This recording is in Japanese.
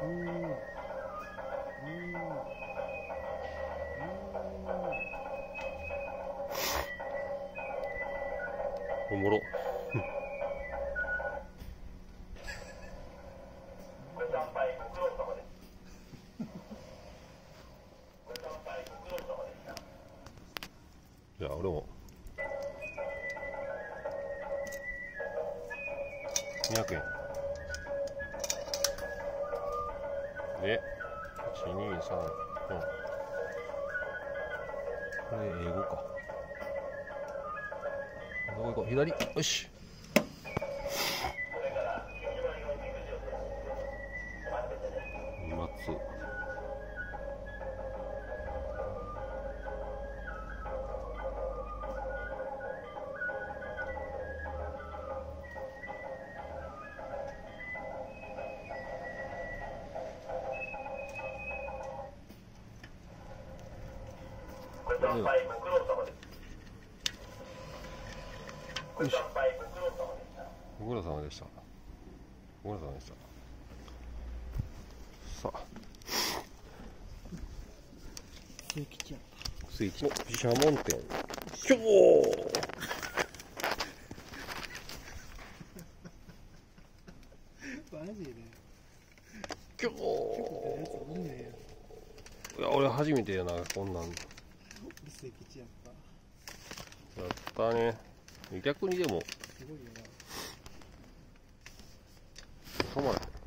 おもろ。じゃあ俺も。200円。で1234これ英語か。どこ行こう？左。よし。松。ご参拝ご苦労様です。ご参拝ご苦労様でした。ご苦労様でした。さあ。末吉やっスイッチ。の毘沙門天きょー。たマジで。きょやついや俺初めてやなこんなん。や末吉やったったね。逆にでも。すごいよな。止まらん